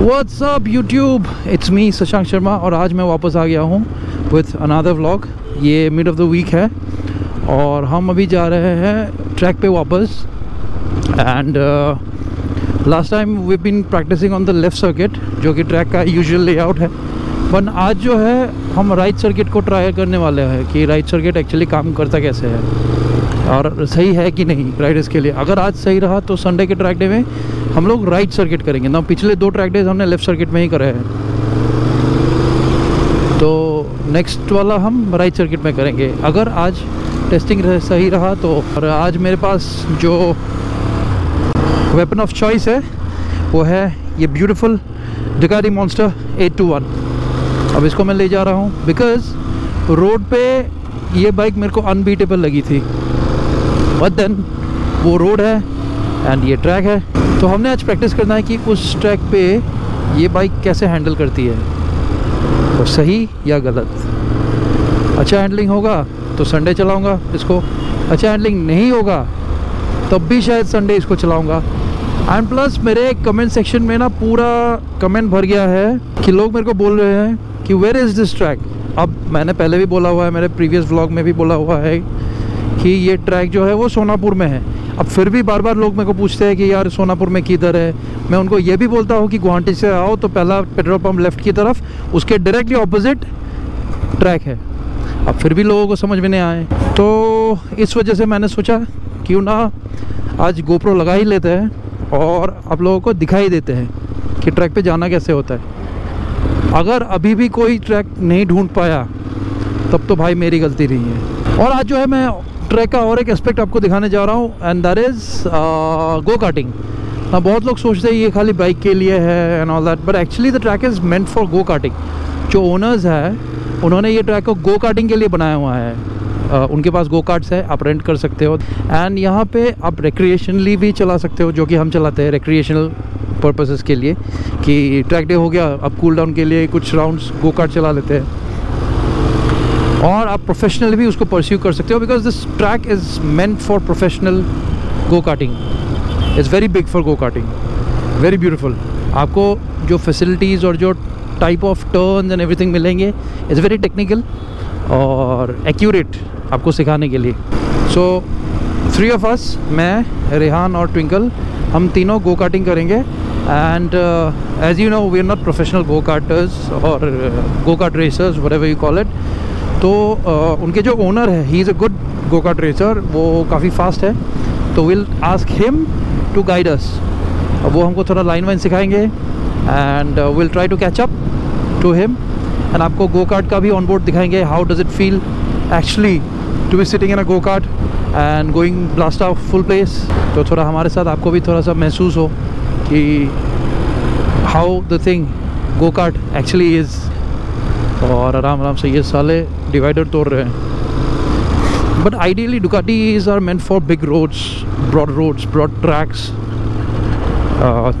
What's up YouTube it's me Shashank Sharma और आज मैं वापस आ गया हूँ विथ अनदर व्लॉग ये मिड ऑफ़ द वीक है और हम अभी जा रहे हैं ट्रैक पे वापस. And last time we been practicing on the left circuit जो कि ट्रैक का यूजुअल लेआउट है. बट आज जो है, हम राइट सर्किट को ट्राई करने वाले हैं कि राइट सर्किट एक्चुअली काम करता कैसे है. और सही है कि नहीं राइडर्स के लिए. अगर आज सही रहा तो संडे के ट्रैक डे में हम लोग राइट सर्किट करेंगे। ना पिछले दो ट्रैक डेज़ हमने लेफ़्ट सर्किट में ही करे हैं। तो नेक्स्ट वाला हम राइट सर्किट में करेंगे। अगर आज टेस्टिंग सही रहा तो और आज मेरे पास जो वेपन ऑफ़ चॉइस है, वो है ये ब्यूटीफुल डिकारी मॉन्स्टर 821 अब इसको मैं ले जा रहा हूँ बिकॉज़ रोड पे ये बाइक मेरे को अनबीटेबल लगी थी। बट देन वो रोड है एंड ये ट्रैक है। तो हमने आज प्रैक्टिस करना है कि उस ट्रैक पे ये बाइक कैसे हैंडल करती है। तो सही या गलत? अच्छा हैंडलिंग होगा तो संडे चलाऊँगा इसको। अच्छा हैंडलिंग नहीं होगा, तब भी शायद संडे इसको चलाऊँगा। एंड प्लस मेरे कमेंट सेक्शन में ना पूरा कमेंट भर गया है कि लोग मेरे को बोल रहे हैं कि वेयर इज़ दिस ट्रैक अब मैंने पहले भी बोला हुआ है, मेरे प्रीवियस व्लॉग में भी बोला हुआ है कि ये ट्रैक जो है वो सोनापुर में है। अब फिर भी बार बार लोग मेरे को पूछते हैं कि यार सोनापुर में किधर है? मैं उनको ये भी बोलता हूँ कि गुवाहाटी से आओ तो पहला पेट्रोल पम्प लेफ़्ट की तरफ़, उसके डायरेक्टली ऑपोजिट ट्रैक है। अब फिर भी लोगों को समझ में नहीं आए। तो इस वजह से मैंने सोचा, क्यों ना आज गोप्रो लगा ही लेते हैं और आप लोगों को दिखाई देते हैं कि ट्रैक पे जाना कैसे होता है। अगर अभी भी कोई ट्रैक नहीं ढूंढ पाया, तब तो भाई मेरी गलती नहीं है। और आज जो है मैं ट्रैक का और एक एस्पेक्ट आपको दिखाने जा रहा हूँ and that is go karting हाँ बहुत लोग सोचते हैं ये खाली बाइक के लिए है and all that but actually the track is meant for go karting जो ओनर्स है उन्होंने ये ट्रैक को गो कार्टिंग के लिए बनाया हुआ है। Uh, उनके पास गो कार्ट्स है आप रेंट कर सकते हो। एंड यहाँ पे आप रिक्रिएशनली भी चला सकते हो जो कि हम चलाते हैं रिक्रिएशनल पर्पसेस के लिए कि ट्रैक डे हो गया अब कूल डाउन के लिए कुछ राउंड्स गो कार्ट चला लेते हैं। और आप प्रोफेशनल भी उसको परस्यू कर सकते हो because this track is meant for professional go karting is very big for go karting very beautiful आपको जो फैसिलिटीज़ और जो type of turn and everything मिलेंगे इज़ वेरी टेक्निकल और एक्यूरेट आपको सिखाने के लिए. सो थ्री ऑफ़ अस मैं रेहान और ट्विंकल हम तीनों गो कार्टिंग करेंगे and as you know we are not professional go karters और go kart racers whatever you call it तो uh, उनके जो ओनर है ही is a good go kart racer वो काफ़ी फास्ट है तो will ask him to guide us वो हमको थोड़ा लाइन वाइन सिखाएँगे and will try to catch up to him and आपको गो कार्ट का भी ऑन बोर्ड दिखाएँगे how does it feel actually to be sitting in a go kart and going blast off full place तो थोड़ा हमारे साथ आपको भी थोड़ा सा महसूस हो कि how the thing go kart actually is और आराम आराम से ये साले डिवाइडर तोड़ रहे हैं। But ideally Ducatis are meant for big roads broad roads broad tracks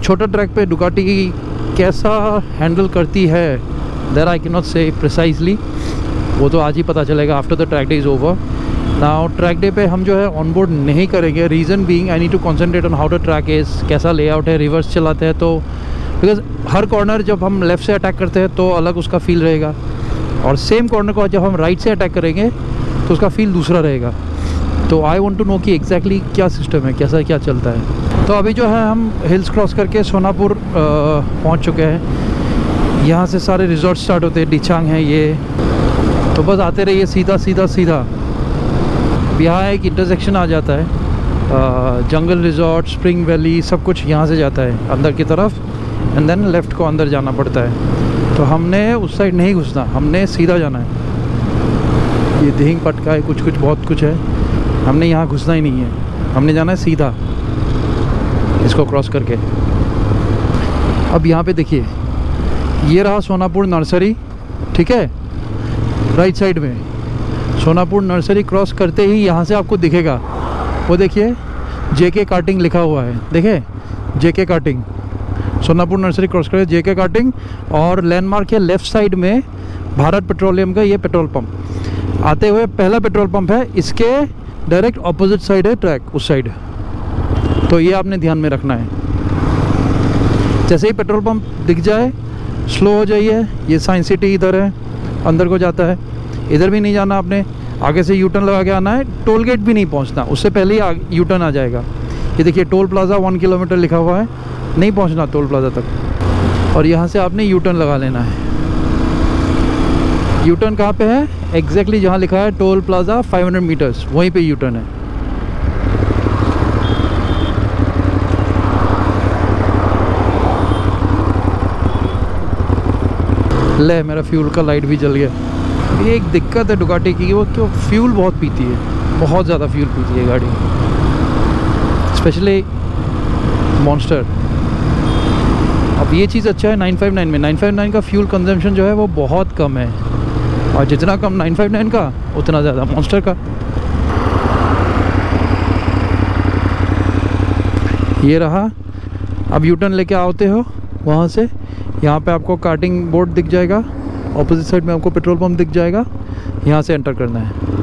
छोटा ट्रैक पे डुकाटी कैसा हैंडल करती है there I can not say precisely वो तो आज ही पता चलेगा after the track day is over now track day पे हम जो है ऑन बोर्ड नहीं करेंगे. Reason being I need to concentrate on how the track is कैसा लेआउट है रिवर्स चलाते हैं तो बिकॉज़ हर कॉर्नर जब हम लेफ़्ट से अटैक करते हैं तो अलग उसका फील रहेगा। और सेम कॉर्नर को जब हम राइट से अटैक करेंगे तो उसका फील दूसरा रहेगा। तो आई वॉन्ट टू नो कि एग्जैक्टली क्या सिस्टम है कैसा क्या चलता है। तो अभी जो है हम हिल्स क्रॉस करके सोनापुर पहुँच चुके हैं। यहाँ से सारे रिजॉर्ट स्टार्ट होते हैं डिचांग है ये। तो बस आते रहिए सीधा सीधा सीधा। यहाँ एक इंटरसेक्शन आ जाता है। आ, जंगल रिजॉर्ट स्प्रिंग वैली सब कुछ यहाँ से जाता है अंदर की तरफ़। एंड देन लेफ़्ट को अंदर जाना पड़ता है। तो हमने उस साइड नहीं घुसना, हमने सीधा जाना है। ये दिहिंग पटका है कुछ कुछ बहुत कुछ है। हमने यहाँ घुसना ही नहीं है। हमने जाना है सीधा। इसको क्रॉस करके। अब यहाँ पे देखिए। ये रहा सोनापुर नर्सरी, ठीक है? राइट साइड में। सोनापुर नर्सरी क्रॉस करते ही यहाँ से आपको दिखेगा। वो देखिए जेके कार्टिंग लिखा हुआ है। देखे JK karting Sonapur nursery cross कर जेके कार्टिंग और लैंडमार्क है लेफ़्ट साइड में भारत पेट्रोलियम का ये पेट्रोल पंप। आते हुए पहला पेट्रोल पंप है, इसके डायरेक्ट ऑपोजिट साइड है ट्रैक उस साइड तो ये आपने ध्यान में रखना है। जैसे ही पेट्रोल पंप दिख जाए स्लो हो जाइए, ये साइंस सिटी इधर है, अंदर को जाता है। इधर भी नहीं जाना आपने, आगे से यू टर्न लगा के आना है टोल गेट भी नहीं पहुँचना, उससे पहले ही यू टर्न आ जाएगा। ये देखिए टोल प्लाज़ा वन किलोमीटर लिखा हुआ है नहीं पहुँचना, टोल प्लाज़ा तक। और यहाँ से आपने यू टर्न लगा लेना है। यू टर्न कहाँ पे है? एग्जैक्टली जहाँ लिखा है, टोल प्लाज़ा 500 मीटर्स वहीं पे यू टर्न है। ले, मेरा फ्यूल का लाइट भी जल गया। ये एक दिक्कत है डुकाटी की, वो क्यों फ्यूल बहुत पीती है। बहुत ज़्यादा फ्यूल पीती है गाड़ी। स्पेशली मॉन्स्टर अब ये चीज़ अच्छा है 959 में। 959 का फ्यूल कंजम्पशन जो है, वो बहुत कम है। और जितना कम 959 का, उतना ज़्यादा मॉन्स्टर का। ये रहा। अब यूटर्न लेके आते हो, वहाँ से। यहाँ पे आपको कार्टिंग बोर्ड दिख जाएगा। ऑपोजिट साइड में आपको पेट्रोल पंप दिख जाएगा। यहाँ से एंटर करना है।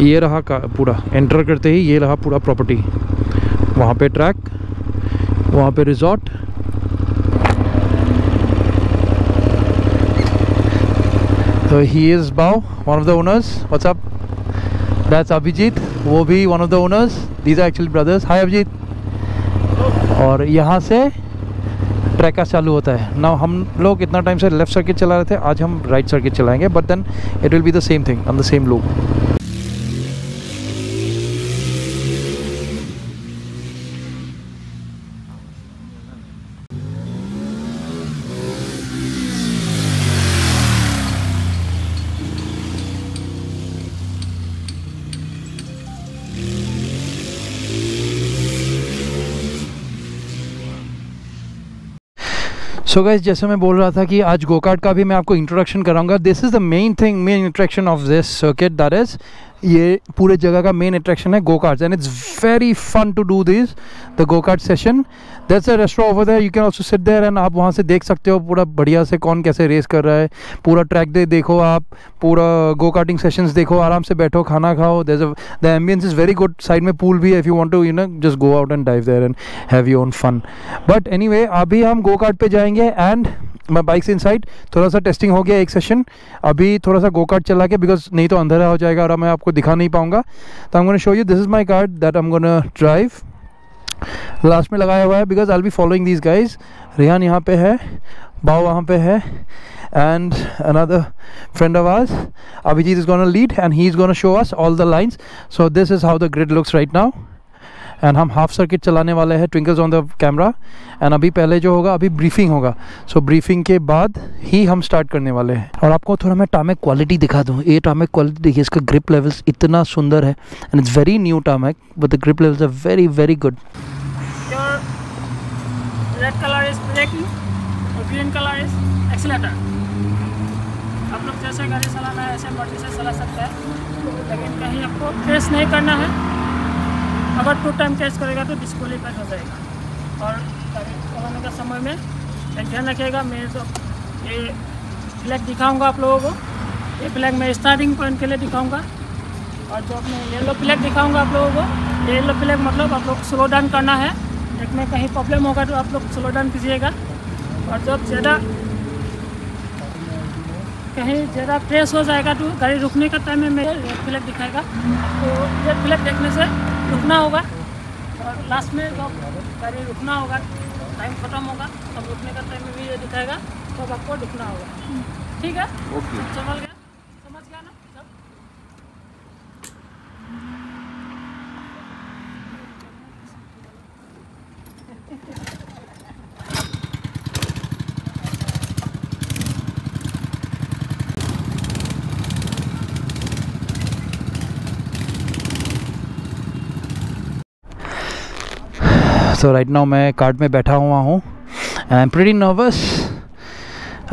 ये रहा का पूरा एंटर करते ही ये रहा पूरा प्रॉपर्टी वहाँ पे ट्रैक वहाँ पे रिजॉर्ट तो ही इज़ बाव one of the owners what's up that's Abhijeet वो भी one of the owners these are actually brothers hi Abhijeet और यहाँ से ट्रैका चालू होता है। ना हम लोग इतना टाइम से लेफ़्ट सर्किट चला रहे थे, आज हम राइट सर्किट चलाएँगे but then it will be the same thing on the same loop so guys जैसे मैं बोल रहा था कि आज गोकार्ड का भी मैं आपको इंट्रोडक्शन कराऊँगा। This is the main thing main introduction of this circuit that is ये पूरे जगह का मेन अट्रैक्शन है go go kart and it's very fun to do this the go go kart session that's a restaurant over there you can also sit there and आप वहाँ से देख सकते हो पूरा बढ़िया से कौन कैसे रेस कर रहा है, पूरा ट्रैक दे, देखो आप, पूरा गो कार्टिंग सेशंस देखो, आराम से बैठो, खाना खाओ there the ambience is very good side में पूल भी है if you want to you know just go out and dive there and have you own fun but anyway अभी हम गो कार्ट पे जाएँगे एंड मैं बाइक से inside थोड़ा सा टेस्टिंग हो गया एक सेशन अभी थोड़ा सा गो कार्ट चला के बिकॉज़ नहीं तो अंधेरा हो जाएगा और मैं आपको आपको दिखा नहीं पाऊँगा। तो I am show you this is my car that I am drive last में लगाया हुआ है because I be following this guys Rehan यहाँ पे है भाव वहाँ पे है एंड अनदर फ्रेंड आवाज़ Abhijeet is gonna lead and he is gonna show us all the lines so this is how the grid looks right now and हम half circuit चलाने वाले हैं Twinkle's on the camera and अभी पहले जो होगा अभी ब्रीफिंग होगा. सो so, ब्रीफिंग के बाद ही हम स्टार्ट करने वाले हैं. और आपको थोड़ा मैं टामेक क्वालिटी दिखा दूँ. ये टामेक क्वालिटी देखिए इसका ग्रिप लेवल्स इतना सुंदर है. And it's very new tarmac but the grip levels are very very good आप लोग जैसे गाड़ी चलाना है ऐसे मर्ज़ी से चला सकते हैं. लेकिन कहीं आपको फेस नहीं करना है. अगर टू टाइम कैच करेगा तो डिस्क्वालीफाई हो जाएगा। और चलाने का समय में ध्यान रखिएगा, मैं तो ये फ्लैग दिखाऊँगा आप लोगों को। ये फ्लैग मैं स्टार्टिंग पॉइंट के लिए दिखाऊँगा। और जो अपने येलो फ्लैग दिखाऊँगा आप लोगों को। येलो फ्लैग मतलब आप लोग स्लो डाउन करना है। एक में कहीं प्रॉब्लम होगा तो आप लोग स्लो डाउन कीजिएगा। और जब ज़्यादा कहीं ज़्यादा प्रेस हो जाएगा तो गाड़ी रुकने का टाइम में मेरे रेड फ्लैग दिखाएगा। तो रेड फ्लैग देखने से रुकना होगा और लास्ट में जब गाड़ी रुकना होगा टाइम ख़त्म होगा तब रुकने का टाइम में भी ये दिखाएगा तब आपको रुकना होगा। ठीक है? ओके समझ गया समझ गया ना सब सो राइट नाउ मैं कार्ड में बैठा हुआ हूँ। I am pretty nervous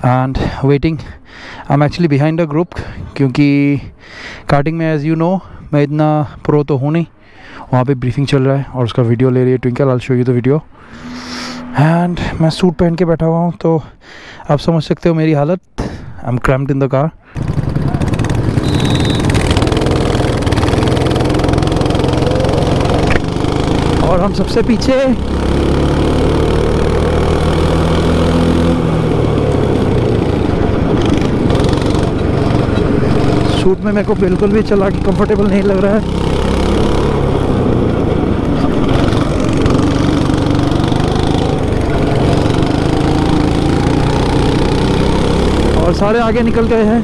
and waiting I am actually behind the group क्योंकि कार्टिंग में एज़ यू नो मैं इतना प्रो तो हूँ नहीं। वहाँ पे ब्रीफिंग चल रहा है और उसका वीडियो ले रही है Twinkle I show you the video and मैं सूट पहन के बैठा हुआ हूँ तो आप समझ सकते हो मेरी हालत। I am crammed in the car और हम सबसे पीछे सूट में मेरे को बिल्कुल भी चला के कंफर्टेबल नहीं लग रहा है। और सारे आगे निकल गए हैं।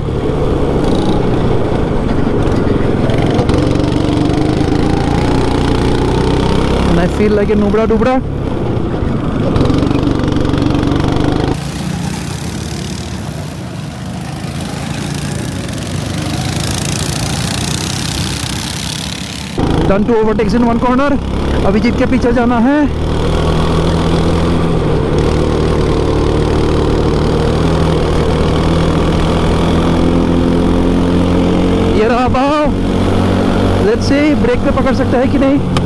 Like a nubra dubra. Done to overtakes in one corner. Abhijit के पीछे जाना है ये रहा भाव लेट्स सी ब्रेक पे पकड़ सकता है कि नहीं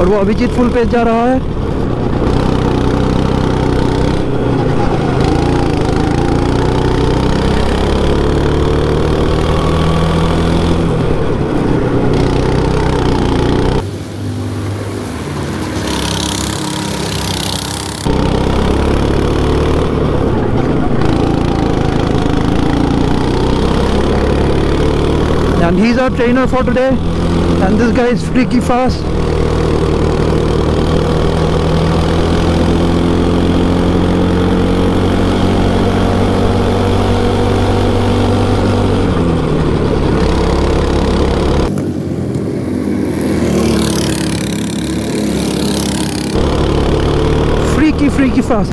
और वो अभिजीत फुल पेज जा रहा है and he's our trainer for today and this guy is freaky fast freaky fast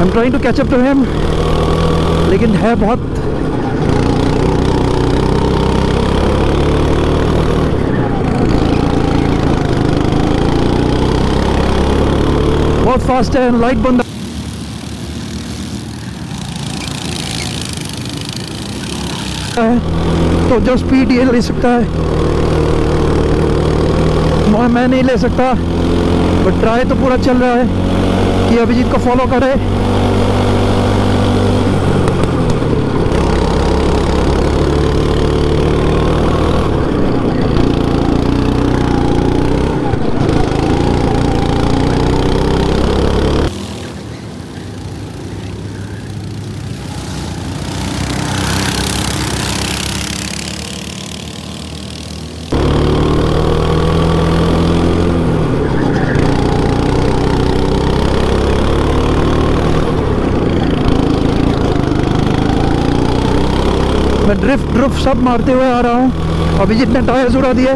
I'm trying to catch up to him लेकिन है बहुत बहुत फास्ट है लाइट बंद है तो जो स्पीड ये ले सकता है मैं मैं नहीं ले सकता। बट ट्राई तो पूरा चल रहा है कि अभिजीत को फॉलो करे। ड्रिफ्ट ड्रिफ्ट सब मारते हुए आ रहा हूँ। अभी जितने टायर्स उड़ा दिए।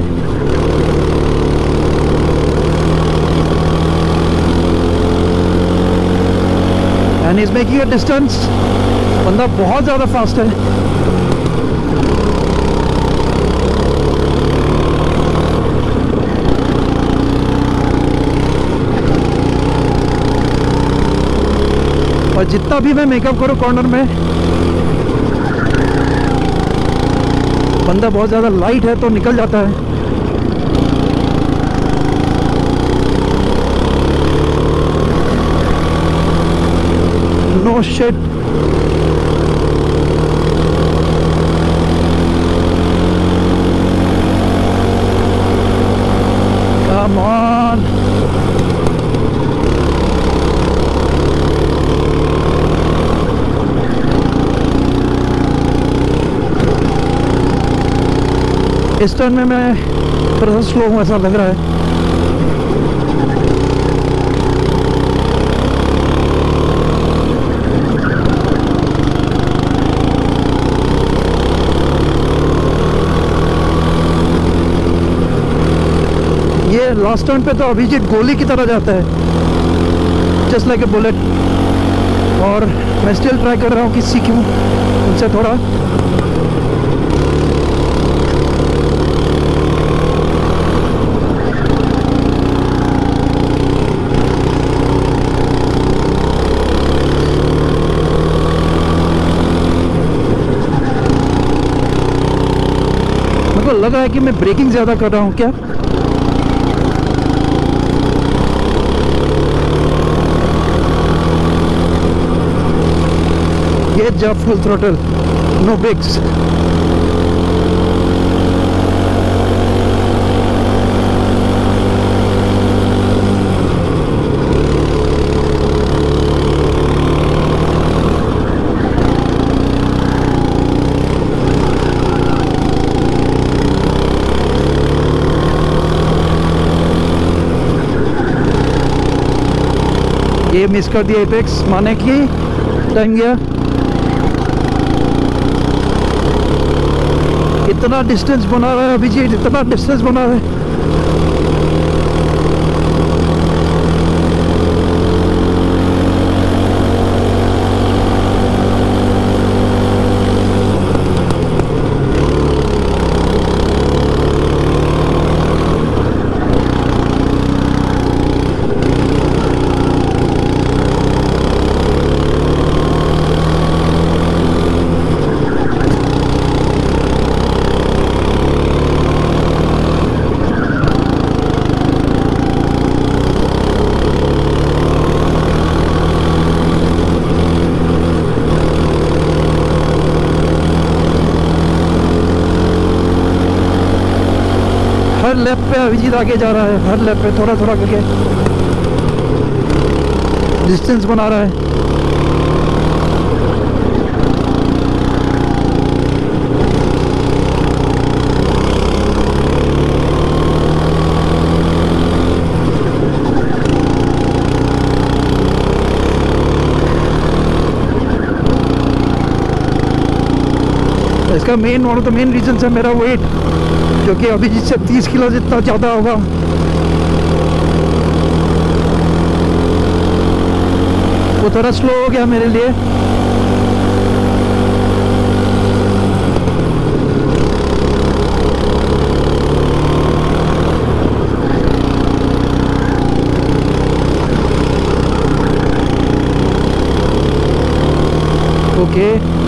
And is making a distance बंदा बहुत ज़्यादा फास्ट है। और जितना भी मैं मेकअप करूँ कॉर्नर में बंदा बहुत ज़्यादा लाइट है तो निकल जाता है। नो शिट इस टर्न में मैं थोड़ा सा स्लो हूँ ऐसा लग रहा है। ये लास्ट टर्न पे तो अभिजीत गोली की तरह जाता है। जस्ट लाइक ए बुलेट और मैं स्टिल ट्राई कर रहा हूँ कि सीखूँ उनसे थोड़ा। को लग रहा है कि मैं ब्रेकिंग ज़्यादा कर रहा हूँ क्या? ये जब फुल थ्रोटल नो ब्रेक्स ये मिस कर दिया एपेक्स माने कि टाइम गया इतना डिस्टेंस बना रहा है अभिजीत, इतना डिस्टेंस बना रहा है। हर लैप पे अभिजीत आगे जा रहा है, हर लैप पे थोड़ा थोड़ा करके। डिस्टेंस बना रहा है। इसका main of the main reason है, मेरा वेट जो कि अभिजीत से 30 किलो जितना ज़्यादा होगा। वो थोड़ा स्लो हो गया मेरे लिए। ओके आप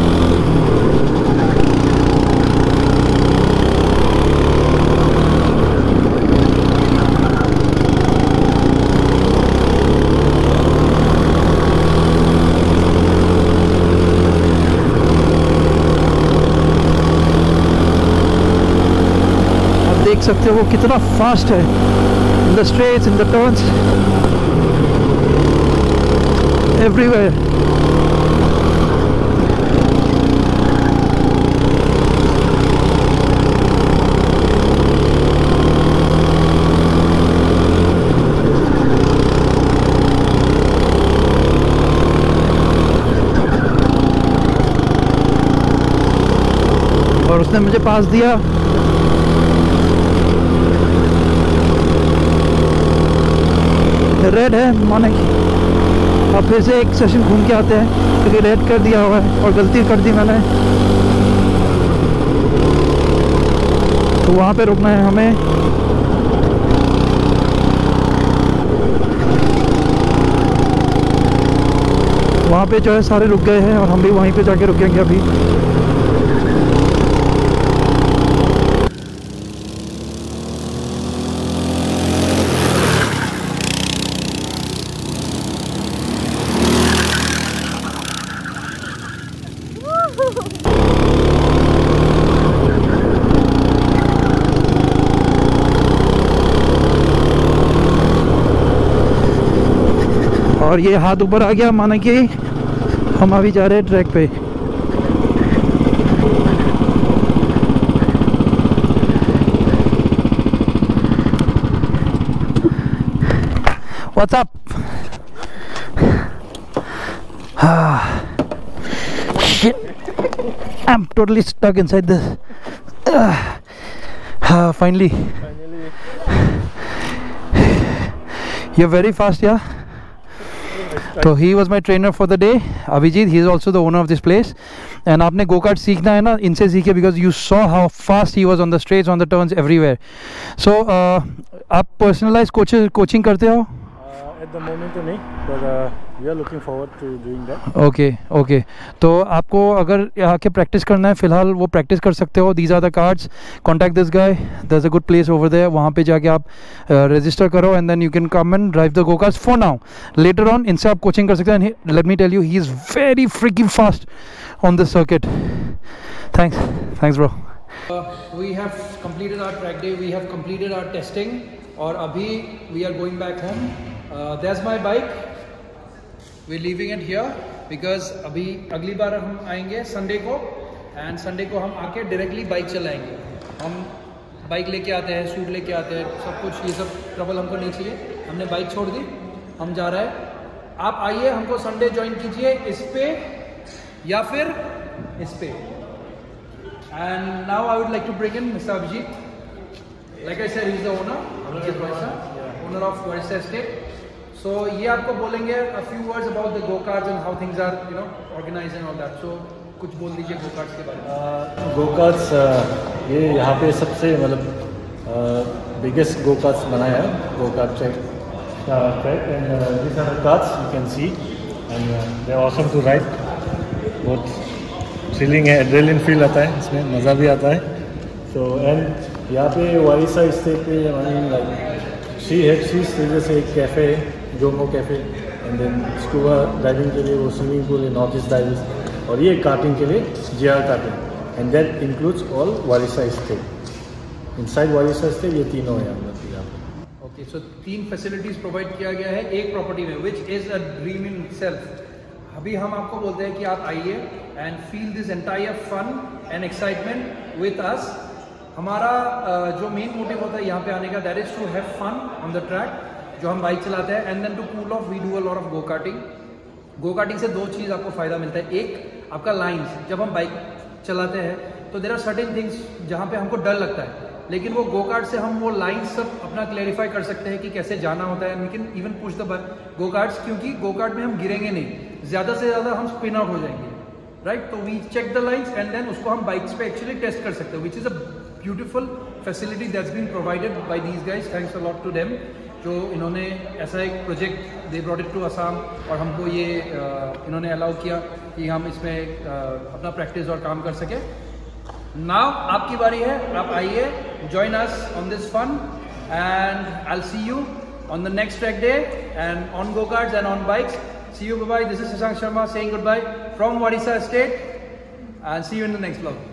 देख सकते हो कितना फास्ट है। In the straights in the turns everywhere और उसने मुझे पास दिया। रेड है, माने अब फिर से एक सेशन घूम के आते हैं, क्योंकि तो रेड कर दिया हुआ है और गलती कर दी मैंने। तो वहाँ पे रुकना है हमें। वहाँ पे जो है सारे रुक गए हैं और हम भी वहीं पे जाके रुकेंगे अभी। और ये हाथ ऊपर आ गया, माना कि हम अभी जा रहे हैं ट्रैक पे। What's up shit I am totally stuck inside this हाँ फाइनली यू वेरी फास्ट या तो he was my trainer for the day Abhijeet he is also the owner of this place and आपने go kart सीखना है ना, इनसे सीखे because you saw how fast he was on the straights on the turns everywhere so आप personalise coaching करते हो? Eight the moment तो नहीं पर uh, we are looking forward to doing okay okay तो आपको अगर यहाँ के प्रैक्टिस करना है फ़िलहाल वो प्रैक्टिस कर सकते हो। These are the karts contact this guy this a good place over there वहाँ पे जाके आप रजिस्टर करो and then you can come and drive the go karts for now later on इनसे आप कोचिंग कर सकते हैं। Let me tell you he is very freaking fast on this circuit thanks thanks bro we have completed our track day. We have completed our testing. और अभी we are going back home. Uh, there's my bike. We leaving it here because अभी अगली बार हम आएँगे Sunday को and Sunday को हम आके डायरेक्टली बाइक चलाएँगे। हम बाइक लेके आते हैं सूट लेके आते हैं, सब कुछ, ये सब ट्रबल हमको नहीं चाहिए। हमने बाइक छोड़ दी, हम जा रहे हैं। आप आइए, हमको संडे ज्वाइन कीजिए इस पे या फिर इस पे। And now I would like to break in mister Abhijeet like I sir is the owner owner of voice state so ये आपको बोलेंगे few words about the go karts and how things are you know organize and all that so कुछ बोल दीजिए cards के बारे में। गो cards ये यहाँ पे सबसे मतलब बिगेस्ट गो कार्ड्स बनाया है। Go kart track track and this are karts you can see and they awesome to ride बहुत थ्रिलिंग है एड्रेलिन फील आता है, इसमें मज़ा भी आता है। सो एंड यहाँ पे वारिसा स्टेट पे लाइक सी हेड सी जैसे एक कैफ़े है। Jomo cafe and then scuba diving के लिए वो स्विमिंग पूल है नॉर्थ ईस्ट डाइविंग और ये कार्टिंग के लिए J R karting and that includes all Warisa state inside Warisa state ये तीनों हैं हम यहाँ पे। ओके सो तीन फैसिलिटीज़ प्रोवाइड किया गया है, एक प्रॉपर्टी में which is a dream in self अभी हम आपको बोलते हैं कि आप आइए and feel this entire fun and excitement with us हमारा जो मेन मोटिव होता है यहाँ पे आने का that is to have fun on the track जो हम बाइक चलाते हैं and then to cool off we do a of go karting go karting से दो चीज़ आपको फ़ायदा मिलता है। एक, आपका लाइन्स जब हम बाइक चलाते हैं तो देर आर सर्टेन थिंग्स जहाँ पे हमको डर लगता है। लेकिन वो गो कार्ड से हम वो लाइन सब अपना क्लैरिफाई कर सकते हैं कि कैसे जाना होता है। लेकिन even push the go karts क्योंकि गो कार्ड में हम गिरेंगे नहीं। ज़्यादा से ज़्यादा हम स्पिन आउट हो जाएँगे। राइट तो we check the lines and then उसको हम बाइक्स पे एक्चुअली टेस्ट कर सकते हैं which is a beautiful facility that's been provided by these guys thanks a lot to them जो इन्होंने ऐसा एक project they brought to Assam और हमको ये uh, इन्होंने अलाउ किया कि हम इसमें uh, अपना प्रैक्टिस और काम कर सकें। नाव आपकी बारी है, आप आइए join us on this fun and I see you on the next track day and on go kart and on bikes see you bye this is Shashank Sharma saying goodbye from Wadisa state and see you in the next blog